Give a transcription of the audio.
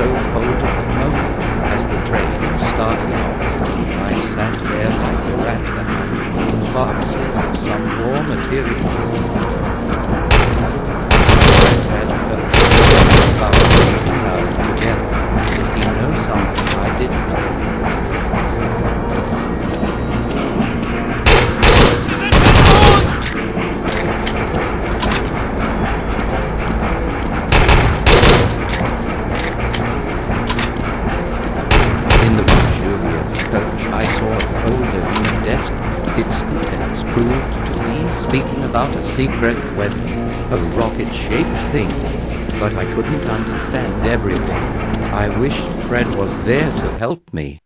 so cold at the moment as the train started off. I sat there like a rat behind boxes of some raw materials. Folder in desk. Its contents proved to be speaking about a secret weapon, a rocket-shaped thing. But I couldn't understand everything. I wished Fred was there to help me.